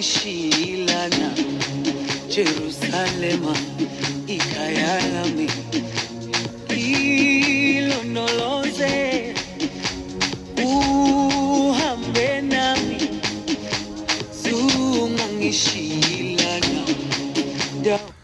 ishilana Jerusalema ikayalami ilonoloze uhambe nami zungangishilana